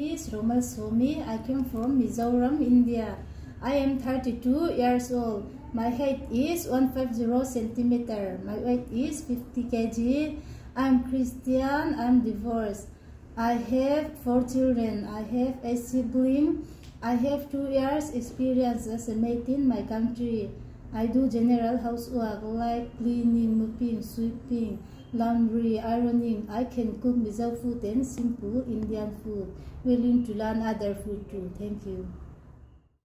is Romalsawmi. I came from Mizoram, India. I am 32 years old. My height is 150 centimeter. My weight is 50 kg. I'm Christian. I'm divorced. I have four children. I have a sibling. I have two years experience as a maid in my country. I do general housework like cleaning, mopping, sweeping, laundry, ironing. I can cook without food and simple Indian food. Willing to learn other food too. Thank you.